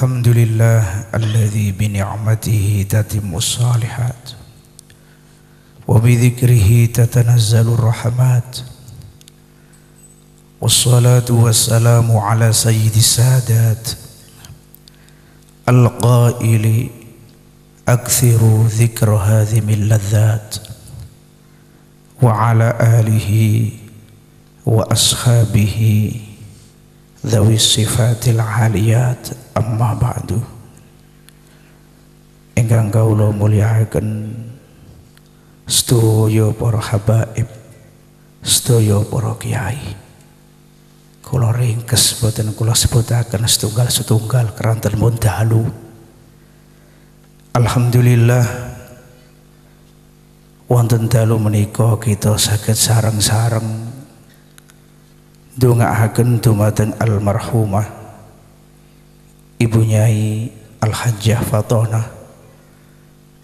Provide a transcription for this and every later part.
الحمد لله الذي بنعمته تتم الصالحات وبذكره تتنزل الرحمات والصلاة والسلام على سيد السادات القائل أكثروا ذكر هذه اللذات وعلى آله وأصحابه ذوي الصفات العاليات أما بعد ingkang kawula mulyakaken sedaya para habaib sedaya para kiai kula ringkes boten kula sebutaken setunggal setunggal keranten pun dalu Alhamdulillah wonten dalu menika kita saged sareng-sareng ndongaaken dumateng almarhumah Ibu Nyai Al-Hajjah Fatona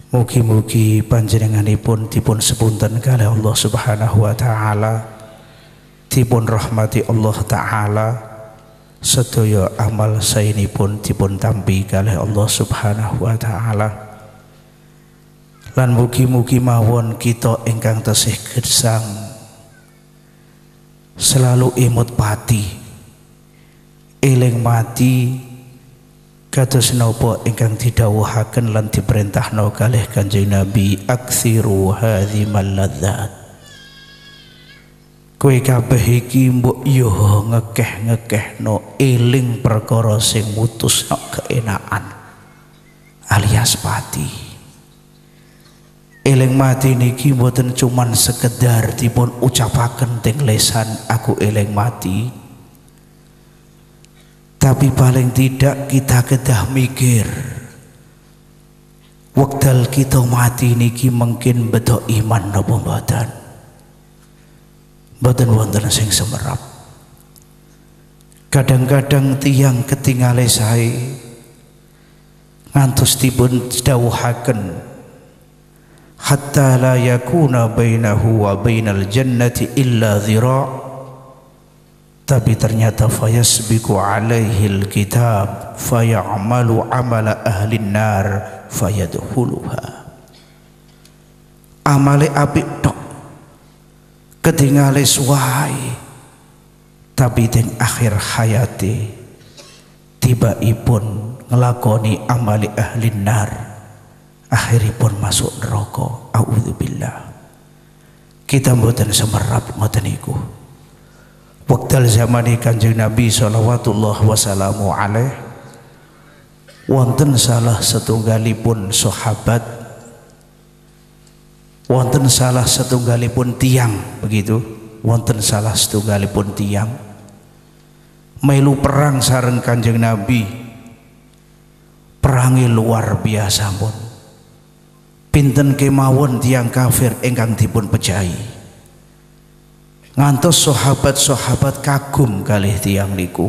Mugi-mugi panjenenganipun dipun sepunten kalih Allah Subhanahu wa taala. Dipun rahmati Allah taala. Sedaya amal saenipun dipun tampi kalih Allah Subhanahu wa taala. Lan mugi-mugi mawon kita ingkang tesih gersang selalu imut pati. Eling mati kados napa ingkang didhawuhaken lan diperintahna kalih Kanjeng Nabi aksiru hadzimal ladzat kowe kabeh iki mbok yo ngekeh-ngekehno eling perkara sing mutusno keenaan alias pati eling mati niki mboten cuman sekedar dipun ucapaken teng lesan aku eling mati. Tapi paling tidak kita kedah mikir wekdal kita mati niki mungkin beto iman napa mboten? Mboten wonten sing semerap. Kadang-kadang tiang ketingale sae ngantos dipun dawuhaken hatta la yakuna bainahu wa bainal jannati illa dhira' tapi ternyata fayasbiku alaihi alkitab fayamalu amala ahli nar fayadkhuluha. Amale apik tok ketingale suwai. Tapi teng akhir hayati tiba ipun ngelakoni amali ahli nar akhiripun masuk neraka. Auzubillah kita mboten semerap ngoten niku. Zaman Kanjeng Nabi sallallahu wasallamu alaih. Wonten salah setunggalipun sahabat. Wonten salah setunggalipun tiang begitu. Wonten salah setunggalipun tiang. Melu perang sareng Kanjeng Nabi. Perangi luar biasa pun pinten kemawon tiang kafir ingkang dipun pejahi ngantos sahabat-sahabat kagum kalih tiang niku.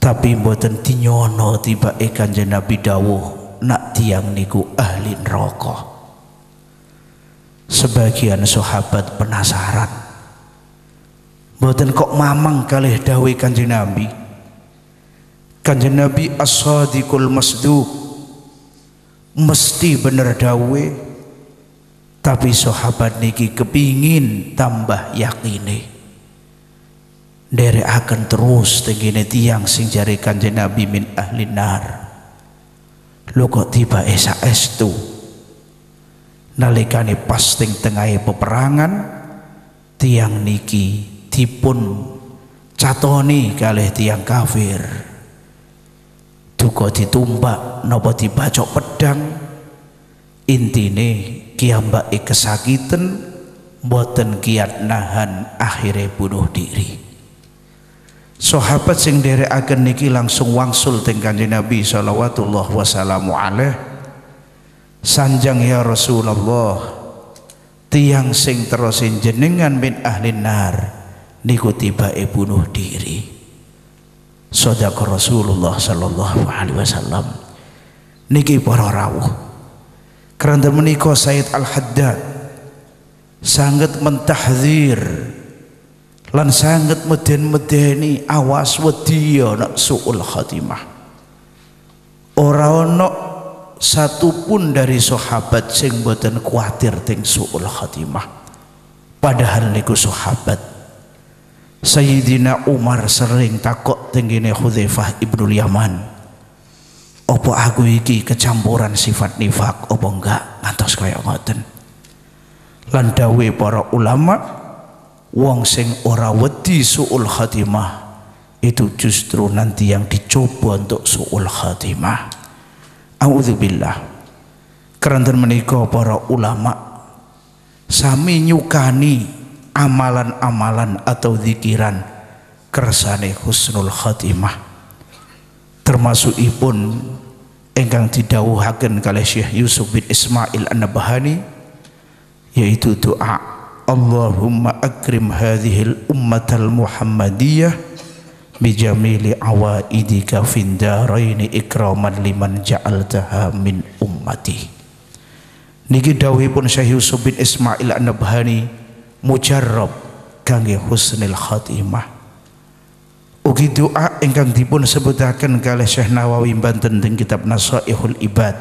Tapi mboten dinyono tiba Kanjeng Nabi dawuh nak tiang niku ahli neraka. Sebagian sahabat penasaran. Mboten kok mamang kalih dawuh Kanjeng Nabi. Kanjeng Nabi as-sadiqul masduq mesti bener dawe. Tapi sahabat niki kepingin tambah yakini dari akan terus tenggine tiang sing jari kanjeng Nabi min ahli nar. Lo kok tiba esa estu nalikane pas teng tengah peperangan tiang niki dipun catoni kalih tiang kafir duka ditumbak napa dibacok pedang. Intine kiambake kesakitan boten kiat nahan akhirnya bunuh diri. Sahabat sing akan niki langsung wangsul teng Kanjeng Nabi sallallahu wasallamu alaih sanjang ya Rasulullah tiang sing terusin jenengan min ahli nar niku tiba bunuh diri sodaka Rasulullah sallallahu alaihi wasallam. Niki para rawuh. Kerana menikah Sayyid Al-Haddad sangat mentahdir lan sangat meden-medeni awas wedi ana suul khatimah. Ora ana satupun dari sahabat sing boten kuatir ting suul khatimah. Padahal niku sahabat Sayyidina Umar sering takut tenggine Hudzaifah ibnu Yaman. Opo aku iki kecampuran sifat nifak opo enggak? Ngantos kaya ngoten. Lan para ulama wong sing ora wedi suul khatimah itu justru nanti yang dicoba untuk suul khatimah. Auzubillah keranten menika para ulama sami nyukani amalan-amalan atau zikiran kersane husnul khatimah. Termasuk ipun engkang didawuhaken kalih Syekh Yusuf bin Ismail An-Nabahani yaitu doa Allahumma akrim hadhil ummatal muhammadiyah bijamili awaidika findaraini ikraman liman ja'altaha min ummati. Niki dawuhipun Syekh Yusuf bin Ismail An-Nabhani mujarrab kangge husnul khatimah. Ugi doa ingkang dipun sebutaken kalih Syekh Nawawi banten teng kitab Nasaihul Ibad.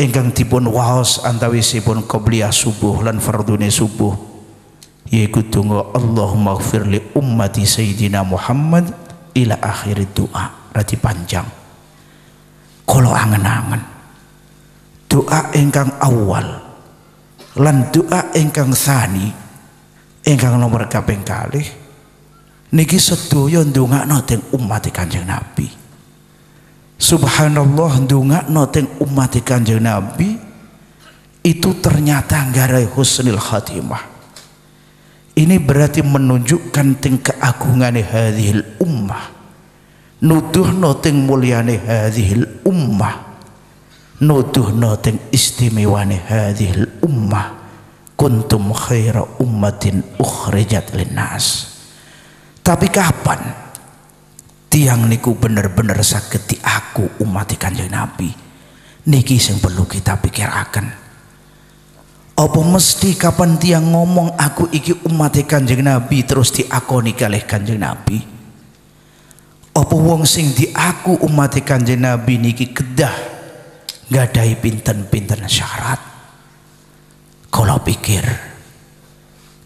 Ingkang dipun waos antawisipun qobliyah subuh lan fardune subuh yaiku donga Allahumma ighfir li ummati sayyidina Muhammad ila akhir doa rati panjang. Kalau angen-angen. Doa ingkang awal lan doa ingkang sani ingkang nomor kaping kalih niki sedaya ndongakno teng umat Kanjeng Nabi Subhanallah ndongakno teng umat Kanjeng Nabi itu ternyata nggarai husnul khatimah. Ini berarti menunjukkan teng keagungan hadhil ummah. Nuduhno teng mulyane hadhil ummah. Nuduhno teng istimewane hadhil ummah. Kuntum khaira ummatin ukhrijat linnas. Tapi kapan? tiang niku bener-bener sakit aku umat kanjeng Nabi niki sing perlu kita pikirakan apa mesti kapan tiang ngomong aku iki umat kanjeng Nabi terus diakoni kalih kanjeng Nabi apa wong sing di aku umat kanjeng Nabi niki kedah gadai pinten-pinten syarat. Kalau pikir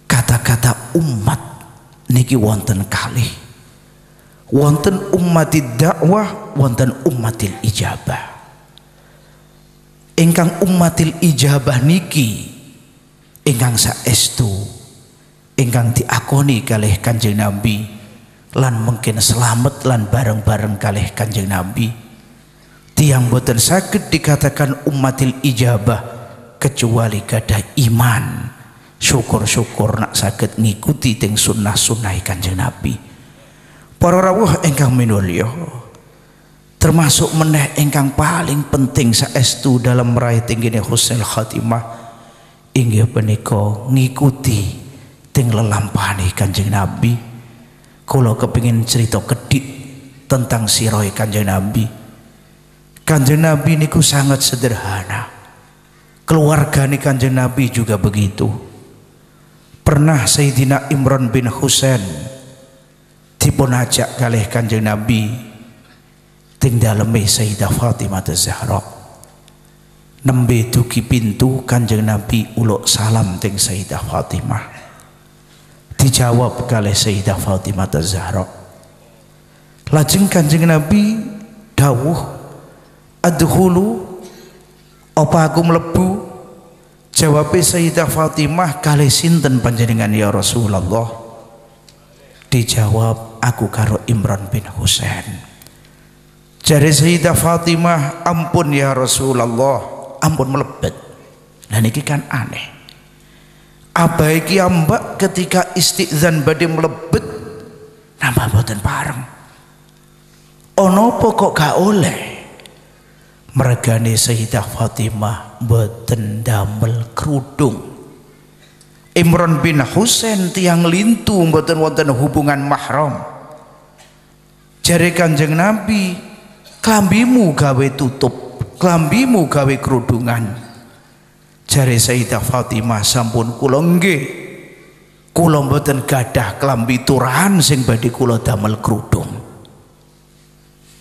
kata-kata umat niki wonten kalih. Wonten ummatid dakwah wonten ummatil ijabah. Ingkang ummatil ijabah niki ingkang saestu ingkang diakoni kalih Kanjeng Nabi lan mungkin selamat lan bareng-bareng kalih Kanjeng Nabi tiang boten sakit dikatakan ummatil ijabah kecuali gadah iman. Syukur-syukur nak sakit ngikuti ting sunnah-sunnah Kanjeng Nabi. Para rawuh ingkang minulya termasuk meneh ingkang paling penting saestu dalam meraih tinggine husnul khatimah inggih punika ngikuti ting lelampahane Kanjeng Nabi. Kula kepingin cerita kedik tentang siroi Kanjeng Nabi Kanjeng Nabi niku sangat sederhana. Keluarga nih Kanjeng Nabi juga begitu. Pernah Sayyidina Imran bin Husain dipun ajak kalih Kanjeng Nabi ting daleme Sayyidah Fatimah Zahra. Nembe dugi pintu Kanjeng Nabi uluk salam ting Sayyidah Fatimah. Dijawab kalih Sayyidah Fatimah Zahra. Lajeng Kanjeng Nabi dawuh adhulu apa aku melebu jawab Sayyidah Fatimah kalih sinten panjenengan ya Rasulullah? Dijawab aku karo Imran bin Husain. Jadi Sayyidah Fatimah ampun ya Rasulullah. Ampun melebet dan ini kan aneh. Abaiki ambak ketika istiqzan badai melebet nambah boten pareng. Ono apa kok gak oleh mergane Sayyidah Fatimah boten damel kerudung. Imran bin Husain tiang lintu boten wonten hubungan mahram. Jare Kanjeng Nabi klambimu gawe tutup klambimu gawe kerudungan. Jare Sayyidah Fatimah sampun kula nggih. Kula mboten gadah klambi turahan sing badhe kula damel kerudung.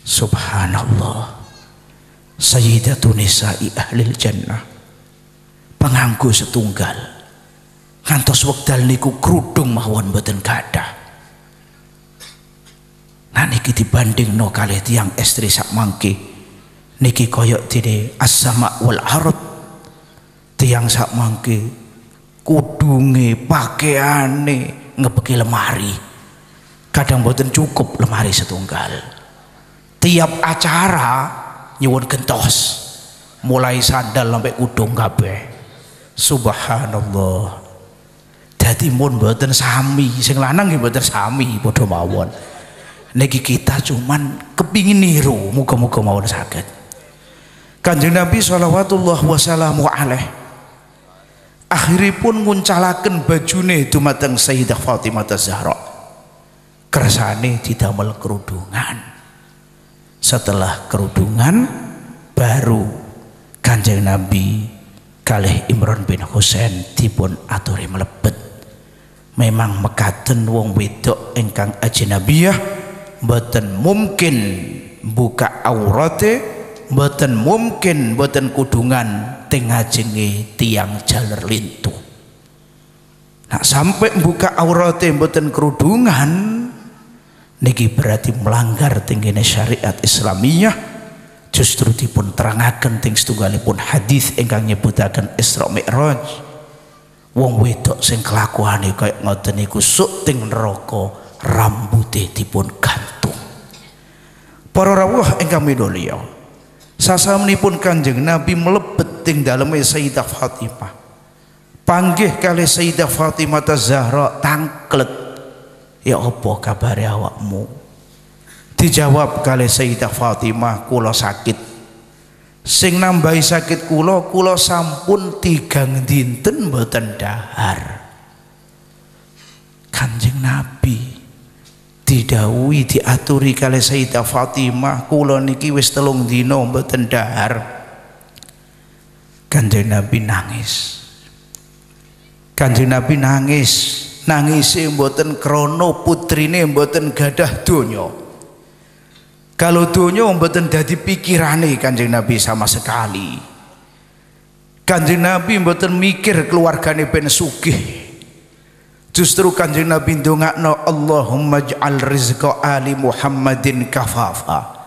Subhanallah Sayyidatu nisa'i ahlil jannah. Penganggu setunggal. Ngantos wekdal niku kerudung mawon mboten gadah. Nah niki dibanding no kali tiang estri sak mangki niki koyok dini as-sama wal arad tiang sak mangki kudunge pakaiane ngebeki lemari. Kadang mboten cukup lemari setunggal. Tiap acara nyuwun gentos. Mulai sandal sampai kudung kabeh. Subhanallah. Dadi mun mboten sami. Sing lanang nggih mboten sami padha mawon. Niki kita cuman kepingin niru. Muga-muga mawon saged. Kanjeng Nabi sallallahu wasallamu alaih akhiripun nguncalaken bajune dumateng Sayyidah Fatimah Zahra. Kersane didamel kerudungan setelah kerudungan baru kanjeng Nabi kalih Imran bin Husain dipun aturi melebet memang mekaten wong wedok ingkang ajnabiyah mboten mungkin buka aurate mboten mungkin mboten kudungan teng ngajenge tiang jaler lintu. Nah sampai buka aurate mboten kerudungan niki berarti melanggar tingginya syariat Islamiyah. Justru dipun terangaken ting setunggalipun hadis ingkang nyebutaken Isra Mi'raj. Wong wedok sing kelakuane kaya ngoten niku sok ting neraka rambuté dipun gantung. Para rawuh ingkang minulya sasampunipun Kanjeng Nabi mlebet ting daleme Sayyidah Fatimah. Panggih kali Sayyidah Fatimah Zahra tangklet ya apa kabare awakmu? Dijawab kali Sayyidah Fatimah kula sakit. Sing nambahi sakit kula kula sampun tigang dinten mboten dahar. Kanjeng Nabi didhawuhi diaturi kali Sayyidah Fatimah kula niki wis telung dina mboten dahar. Kanjeng Nabi nangis. Kanjeng Nabi nangis nangisi mboten krono putrine mboten gadah donya. Kalau donya mboten dadi pikirane Kanjeng Nabi sama sekali. Kanjeng Nabi mboten mikir keluargane ben sugih. Justru Kanjeng Nabi ndongakno Allahumma ij'al rizqa ali Muhammadin kafafa.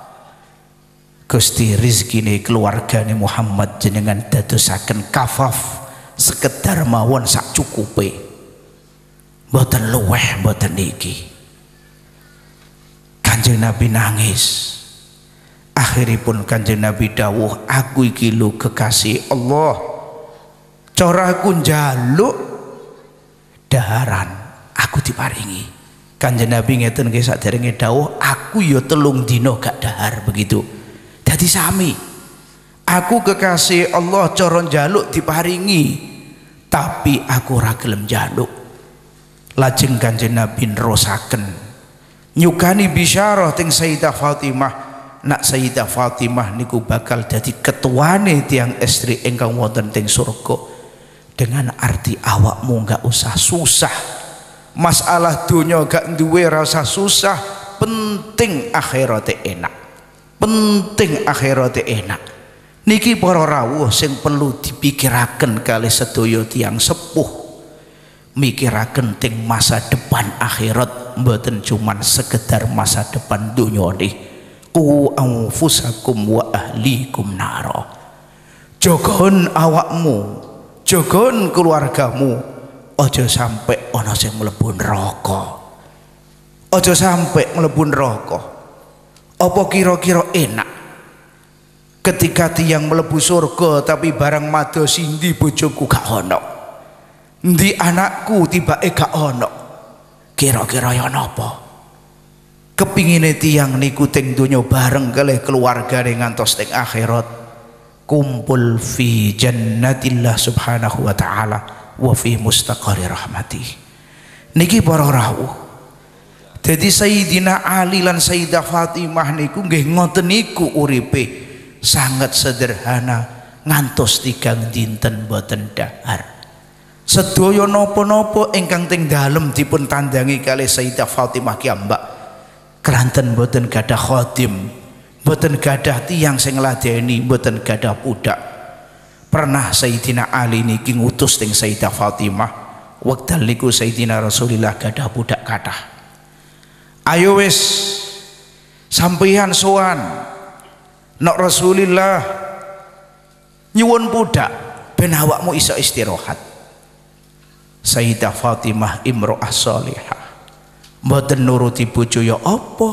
Gusti rizkine keluargane Muhammad jenengan dadosaken kafaf sekedar mawon sak cukupe mboten luweh mboten niki. Kanjeng Nabi nangis. Akhiripun Kanjeng Nabi dawuh aku iki lho kekasih Allah. Cara aku njaluk daharan aku diparingi. Kanjeng Nabi ngeten nggih saderenge dawuh aku ya telung dina gak dahar begitu. Dadi sami aku kekasih Allah cara njaluk diparingi. Tapi aku ora njaluk lajeng kanjeng Nabi nerusaken. Nyukani bisyarah ting Sayyidah Fatimah. Nak Sayyidah Fatimah niku bakal jadi ketuane tiang istri engkang wonten ting surga. Dengan arti awakmu nggak usah susah. Masalah dunia gak duwe rasa susah penting akhiratnya enak. Penting akhiratnya enak. Niki para rawuh sing perlu dipikiraken kali sedaya tiang sepuh mikiraken ting masa depan akhirat mboten cuman sekedar masa depan dunia nih ku anfusakum wa ahlikum naro jogon awakmu jogon keluargamu ojo sampai ono sing mlebu neraka. Ojo sampai mlebu neraka. Apa kira-kira enak? Ketika tiang mlebu surga tapi barang mado sindi bojoku gak ono di anakku tiba ega ono? Kira-kira ya napa kepingine tiang niku teng donya bareng kalih keluargane ngantos teng akhirat. Kumpul fi jannatillah subhanahu wa ta'ala wa fi mustaqari rahmati. Niki para rawuh jadi Sayyidina Ali lan Sayyidah Fatimah niku nggih ngoten niku uripe. Sangat sederhana ngantos tigang dinten boten dahar sedaya napa-napa ingkang teng dalem dipun tandangi kalih Sayyidah Fatimah kiambak keranten boten gadah khodim boten gadah tiang sing ngladeni boten gadah budak. Pernah Sayyidina Ali niki ngutus teng Sayyidah Fatimah. Wekdal niku Sayyidina Rasulullah gadah budak kathah. Ayo wis sampeyan sowan nok Rasulillah nyuwun budak ben awakmu iso istirahat Sayyidah Fatimah imro'ah salihah. Mboten nuruti bojo ya apa?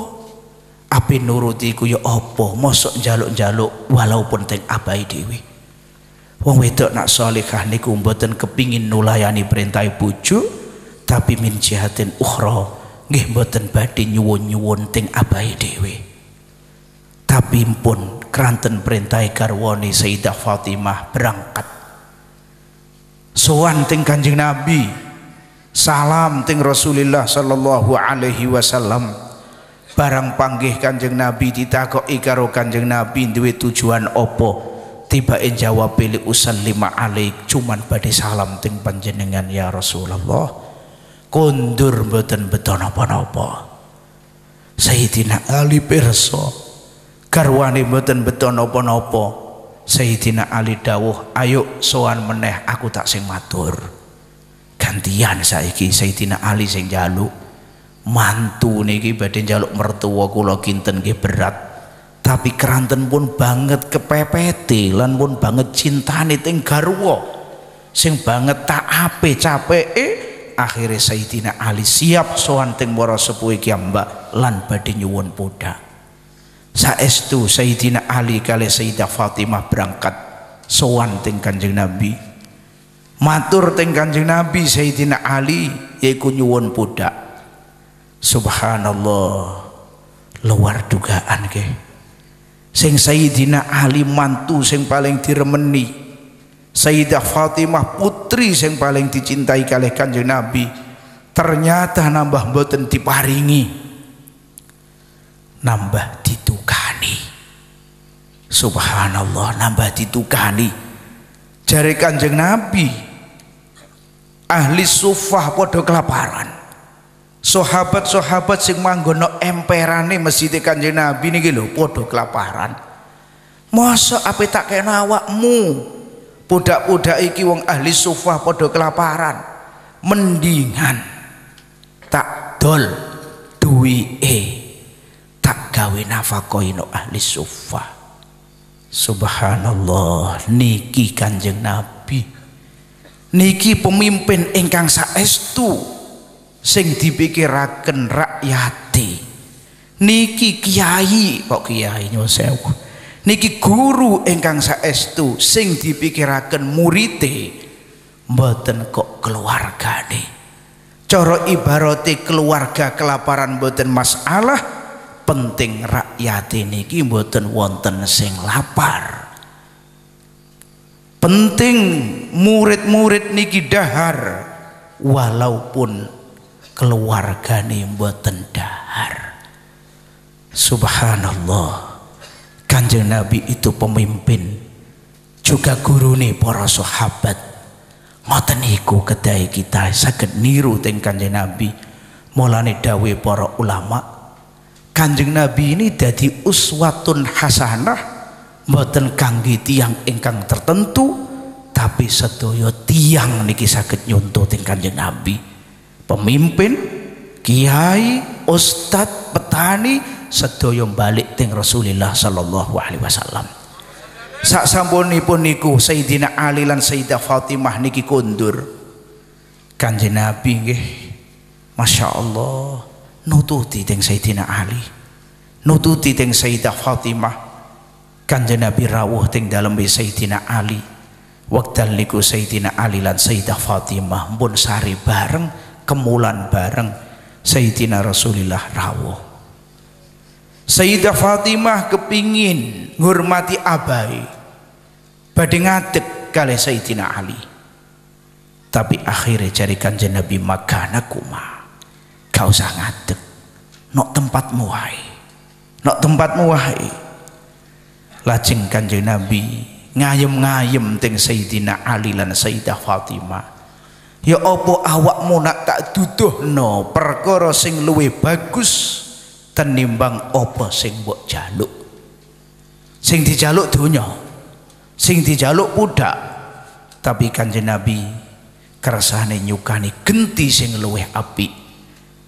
Api nuruti ku ya apa? Mosok njaluk-njaluk walaupun teng abai dhewe. Wong wedok nak salihah niku mboten kepingin nulayani perintah bojo tapi min jihatin ukhra nggih mboten badhe nyuwun-nyuwun teng abai dhewe. Tapi pun keranten perintah garwani Sayyidah Fatimah berangkat sowan teng Kanjeng Nabi. Salam ting Rasulullah sallallahu alaihi wasallam. Barang panggih kanjeng Nabi ditakoki karo kanjeng Nabi duwe tujuan opo tiba jawab pilih usan lima alaik cuman pada salam ting panjenengan ya Rasulullah kundur mboten beton apa-apa. Sayyidina Ali perso garwane mboten beton apa-apa Sayyidina Ali dawuh ayo sowan meneh aku tak sing matur. Gantian saiki Sayyidina Ali sing jaluk mantu niki badhe jaluk mertua kula kinten nggih berat. Tapi keranten pun banget kepepete lan pun banget cintane teng garwa. Sing banget tak ape capeke akhirnya Sayyidina Ali siap sowan teng para sepuh iki mbak lan badhe nyuwun poda saestu Sayyidina Ali kali Sayyidah Fatimah berangkat. Sowan teng Kanjeng Nabi. Matur teng Kanjeng Nabi Sayyidina Ali yaiku nyuwun budak subhanallah. Luar dugaan ke. Sing Sayyidina Ali mantu sing paling diremeni. Sayyidah Fatimah putri sing paling dicintai kalih Kanjeng Nabi. Ternyata nambah mboten diparingi. Nambah ditukani subhanallah nambah ditukani. Jari Kanjeng Nabi ahli sufah podo kelaparan. Sahabat-sahabat sing manggono emperane masjid kanjeng Nabi niki lho podo kelaparan. Masa apa tak kena awakmu? Budak-budak iki wong ahli sufah podo kelaparan. Mendingan tak dol duwi e tak gawe nafakoino ahli sufah subhanallah niki kanjeng Nabi. Niki pemimpin ingkang saestu sing dipikiraken rakyati. Niki kiai kok kiai sewu? Niki guru ingkang saestu sing dipikiraken murite mboten kok keluargane. Cara ibarate keluarga kelaparan mboten masalah penting rakyat niki mboten wonten sing lapar. Penting murid-murid niki dahar walaupun keluargane mboten dahar. Subhanallah. Kanjeng nabi itu pemimpin juga guru nih para sahabat. Ngoten iku kedai kita saged niru teng kanjeng nabi. Mulane dawe para ulama kanjeng nabi ini jadi uswatun hasanah mboten kangge tiang ingkang tertentu tapi sedaya tiang niki saged nyontoh teng Kanjeng Nabi. Pemimpin kiai ustad petani sedaya balik teng Rasulullah sallallahu alaihi wasallam. Sak sampunipun niku Sayyidina Ali lan Sayyidah Fatimah niki kundur. Kanjeng Nabi nggih Masya Allah nututi teng Sayyidina Ali. Nututi teng Sayyidah Fatimah. Kanjeng Nabi rawuh ting dalam Sayyidina Ali. Wekdal niku Sayyidina Ali lan Sayyidah Fatimah pun sari bareng kemulan bareng. Sayyidina Rasulullah rawuh. Sayyidah Fatimah kepingin ngurmati abai. Badhe ngadeg kali Sayyidina Ali. Tapi akhirnya cari kanjeng Nabi makana kuma kau usah ngadeg. Nok tempatmu wae nok tempatmu wae lajeng kanjeng Nabi ngayem-ngayem ting Sayyidina Ali lan Sayyidah Fatimah. Ya opo awakmu nak tak duduhno perkara sing luwih bagus tenimbang opo sing mbok jaluk? Sing dijaluk donya sing dijaluk budak. Tapi kanjeng Nabi kersane nyukani genti sing luwih apik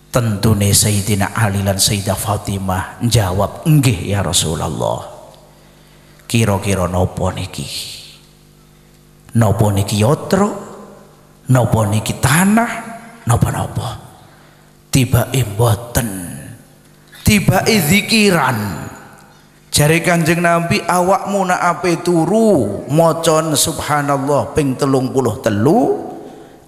tentune Sayyidina Ali lan Sayyidah Fatimah jawab nggih ya Rasulullah. Kira-kira nopo niki? Nopo niki yotro nopo niki tanah? Nopo-nopo tiba imboten tiba zikiran. Jari kanjeng Nabi awakmu nak ape turu? Mocon subhanallah ping telung puluh telu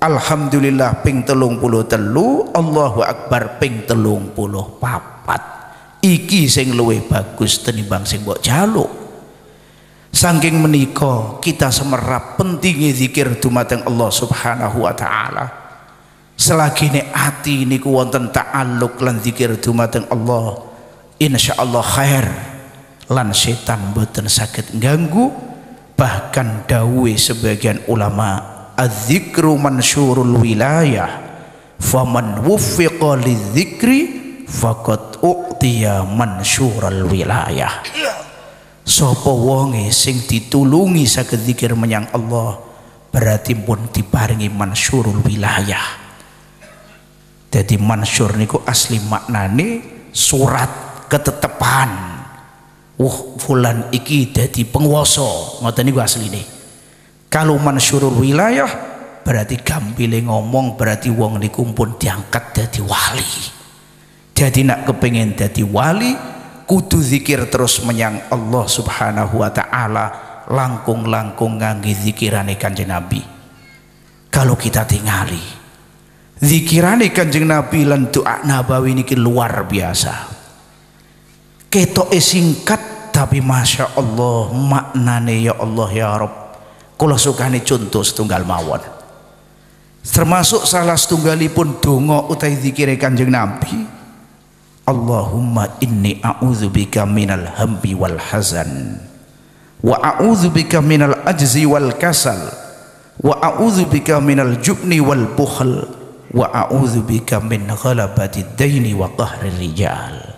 Alhamdulillah ping telung puluh telu. Allahu Akbar ping telung puluh papat. Iki sing luwih bagus tenimbang sing mbok jaluk. Saking menika kita semerap pentingnya zikir dumateng Allah Subhanahu wa taala. Selagi ne ati niku wonten ta'alluq lan zikir dumateng Allah insyaallah khair. Lan setan boten sakit ganggu bahkan dawe sebagian ulama adzikru mansyurul wilayah. Faman wuffiqa lidzikri faqad u'tiya mansyurul wilayah. Sapa wonge sing ditulungi saged zikir menyang Allah berarti pun diparingi mansyurul wilayah. Jadi mansyur niku asli maknane surat ketetepan. Wah fulan iki jadi penguasa. Ngoten niku asline kalau mansyurul wilayah berarti gampile ngomong berarti wong niku pun diangkat jadi wali. Jadi nak kepengen jadi wali kudu zikir terus menyang Allah subhanahu wa ta'ala langkung-langkung ngangge zikirane kanjeng Nabi. Kalau kita tingali zikirane kanjeng Nabi lan doa nabawi niki luar biasa. Ketok singkat tapi masya Allah maknane ya Allah ya Rob kula sukani contoh setunggal mawon. Termasuk salah setunggalipun donga utai zikire kanjeng Nabi. Allahumma inni a'udzubika minal hambi wal hazan. Wa a'udzubika minal ajzi wal kasal. Wa a'udzubika minal jubni wal bukhl wa a'udzubika min ghalabati daini wa qahri rijal.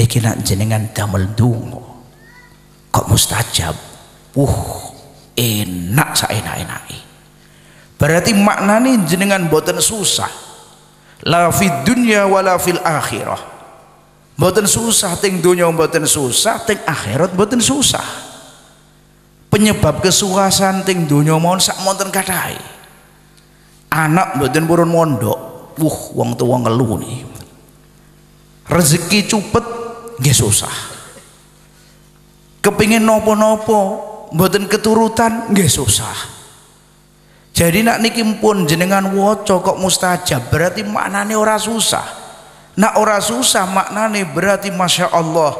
Niki nak jenengan damel donga. Kok mustajab? Uh enak saenak-enake berarti maknane jenengan boten susah. La fid dunya wala fil akhirah. Boten susah ting dunya boten susah ting akhirat boten susah. Penyebab kesukasan ting dunya mohon sak monten kathah anak mboten purun mondok wuh wong tua ngeluh nih rezeki cupet nggih susah. Kepingin nopo-nopo mboten keturutan nggih susah. Jadi nak niki pun jenengan waca kok mustajab berarti maknane ora susah. Nak ora susah maknane berarti masya Allah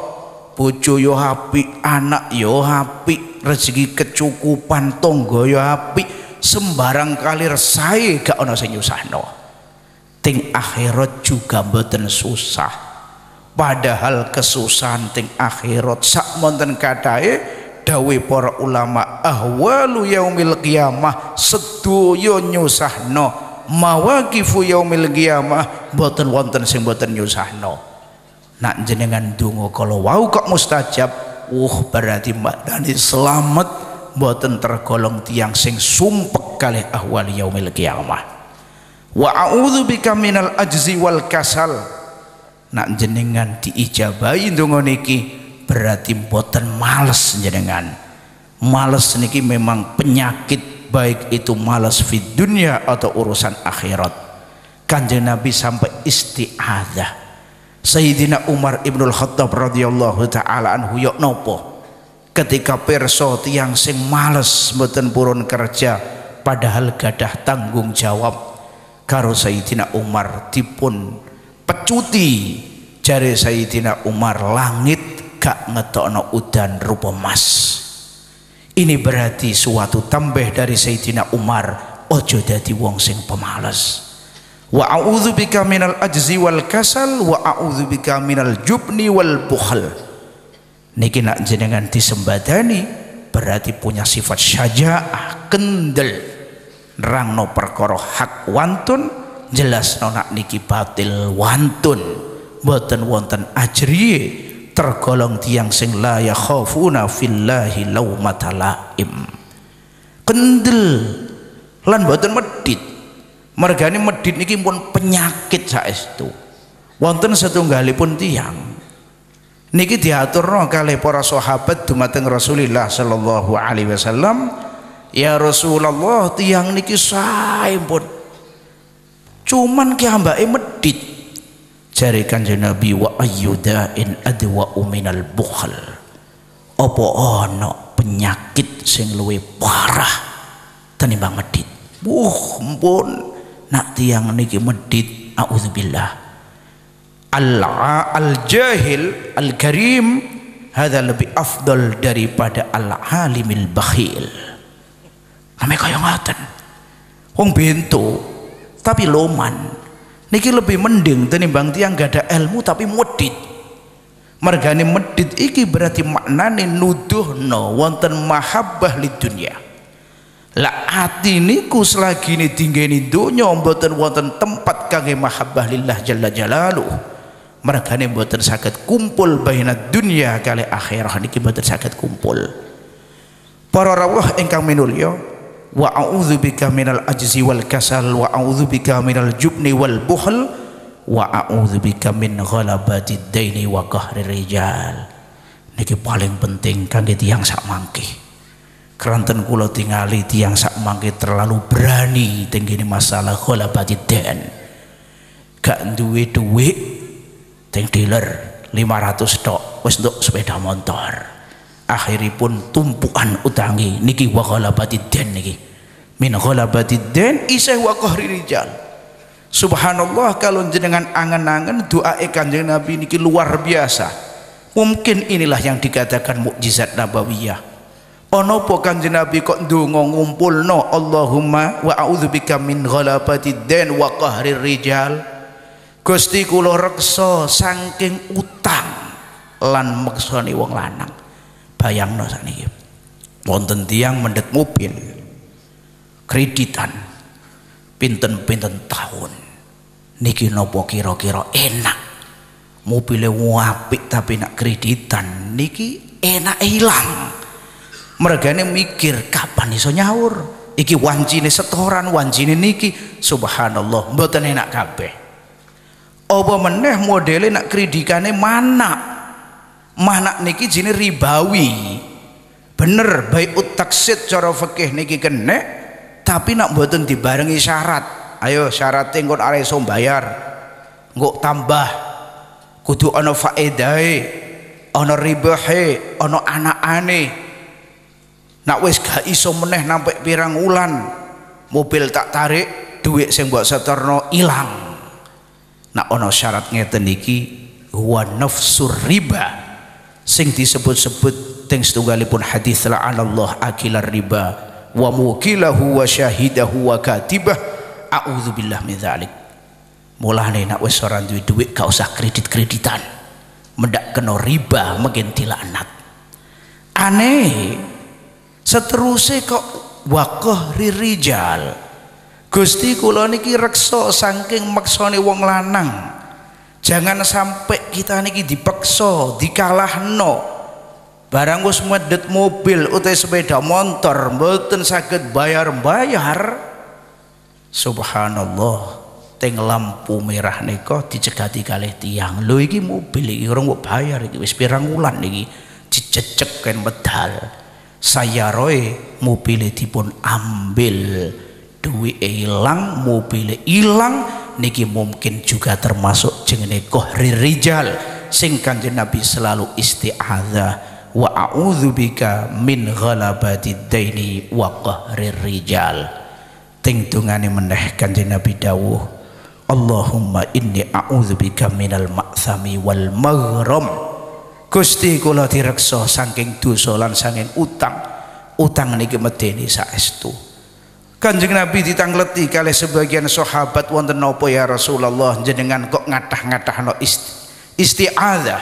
bojo yo apik anak yo apik rezeki kecukupan tonggo yo apik sembarang kali resai gak ono sing nyusahno. Ting akhirat juga mboten susah. Padahal kesusahan ting akhirat sak monten katae dawe para ulama ahwalu yaumil qiyamah sedoyo nyusahno. Mawaqifu yaumil qiyamah mboten wonten sing mboten nyusahno. Nak jenengan donga kalau wau kok mustajab uh berarti mbak Dani selamat mboten tergolong tiang sing sumpek kali ahwal yaumil qiyamah. Wa a'udzu bika minal ajzi wal kasal. Nak jenengan diijabahi donga niki berarti mboten males jenengan males niki memang penyakit baik itu males di dunia atau urusan akhirat. Kanjeng Nabi sampai isti'adzah. Sayyidina Umar Ibnul Khattab radhiyallahu taala anhu yok nopo? Ketika perso tiang sing males mboten purun kerja padahal gadah tanggung jawab karo Sayyidina Umar dipun pecuti. Jari Sayyidina Umar langit gak ngetokno udan rupa emas ini berarti suatu tambah dari Sayyidina Umar ojo dadi wong sing pemalas wa a'udzubika minal ajzi wal kasal wa a'udzubika minal jubni wal bukhal niki nak jenengan disembadani berarti punya sifat syaja'ah kendel. Nerangno perkara hak wantun jelas nak niki batil wantun. Boten wonten ajriye tergolong tiang sing la yakhafuna fillahi laumata laim. Kendel. Lan boten medit mergane medit niki pun penyakit saestu. Wonten setunggalipun tiang. Niki diaturno kali para sahabat dumateng Rasulullah sallallahu alaihi wasallam. Ya Rasulullah tiang niki sae pun. Cuman ki ambake medit jari kanjeng Nabi wa ayyudain adwa minal bukhl apa ana penyakit sing luwih parah tenimbang medit? Uh mpun nak tiang niki medit auzubillah al al jahil al karim hadza lebih afdal daripada al alimil bakhil. Ame kaya ngoten. Wong bento tapi loman niki lebih mending tenimbang tiang gak ada ilmu tapi medit. Mergane medit iki berarti maknane nuduhno wonten mahabbah li dunia. Lah ati niku selagi ini tinggeni dunya mboten wonten tempat kangge mahabbah lillah jalla jalaluh. Mergane mboten saged kumpul baina dunia kali akhirah niki mboten saged kumpul. Para rawuh ingkang minulya wa a'udzubika minal ajzi wal kasal wa a'udzubika minal jubni wal buhl wa a'udzubika min ghalabati daini wa qahri rijal. Niki paling penting kangge tiyang sak mangke. Keranten kula tingali tiyang sak mangke terlalu berani tenggene masalah ghalabati dain gak duwe duit teng dealer 500 tok wis untuk sepeda motor akhiripun tumpukan utangi. Niki wa ghalabati den niki. Min ghalabati den isih wa rijal. Subhanallah kalau jenengan angen-angen doa kanjeng nabi niki luar biasa. Mungkin inilah yang dikatakan mukjizat nabawiyah. Ono po kanjeng nabi kok ndonga ngumpulno Allahumma wa a'udzubika min ghalabati den wa rijal. Gusti kula reksa saking utang lan meksani wong lanang bayangno sakniki. Wonten tiang mendet mobil kreditan pinten-pinten tahun. Niki nopo kira-kira enak? Mobilnya apik tapi nak kreditan niki enak hilang. Mereka ini mikir kapan iso nyaur iki wancine setoran wancine niki. Subhanallah mboten enak kabeh. Apa meneh modelnya nak kreditane mana mana niki jini ribawi. Bener baik utaksid cara fikih niki kene tapi nak buatan dibarengi syarat. Ayo syarat nggon arek iso bayar nggo tambah. Kudu ana faedahe ana ribahe ana anakane. Nak wis gak iso meneh nampak pirang wulan mobil tak tarik duit sing mbok setorno ilang. Nak ana syarat ngeten iki huwa nafsur riba sing disebut-sebut teng setunggalipun hadis Allah akilar riba wa mukilahu wa syahidahu wa katibah. A'udzubillah min dzalik. Mulane nak wis ora duwe duit gak usah kredit-kreditan. Mendak kena riba makin tilanat aneh seterusnya kok wakoh ririjal. Gusti kula niki reksa saking maksane wong lanang jangan sampai kita niki dipaksa dikalahno. Barang wis medet mobil utai sepeda motor mboten saged bayar-bayar. Subhanallah. Teng lampu merah nika dicegati kalih tiang. Lho iki mobil iki orang mbok bayar iki wis pirang wulan iki dicecek kan medal. Saya roy mobil dipun ambil. Duit hilang mobil hilang niki mungkin juga termasuk jengene kohri rijal sing kanjeng Nabi selalu isti'adzah wa a'udzubika min ghalabati daini wa qahri rijal. Ting tungane meneh kanjeng Nabi dawuh Allahumma inni a'udzubika minal ma'thami wal maghram. Gusti kula direksa saking dosa lan saking utang. Utang niki medeni saestu Kanjeng Nabi ditangleti kali sebagian sahabat wonten napa ya Rasulullah? Jenengan kok ngatah-ngatahno isti isti'adzah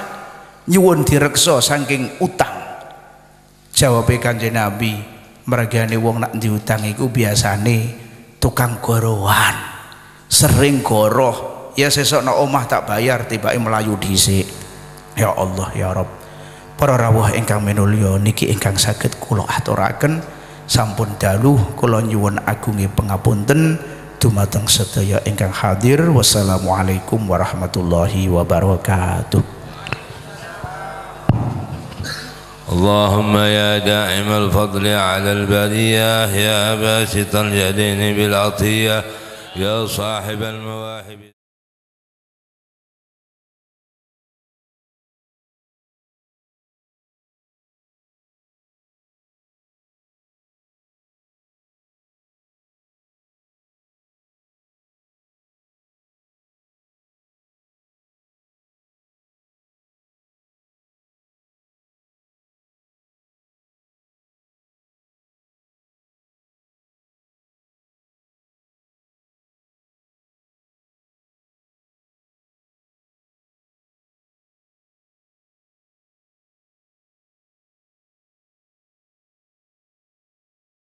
nyuwun direksa saking utang. Jawab kanjeng Nabi mergane wong nak diutang iku biasane tukang gorowan sering goroh. Ya sesok nak omah tak bayar tiba melayu dhisik. Ya Allah ya Rob para rawuh ingkang minulya niki ingkang saged kula aturaken sampun dalu kula nyuwun agungi pangapunten dumateng sedaya ingkang hadir wassalamualaikum warahmatullahi wabarakatuh اللهم يا دائم الفضل على البرية يا باسط اليدين بالعطية يا صاحب المواهب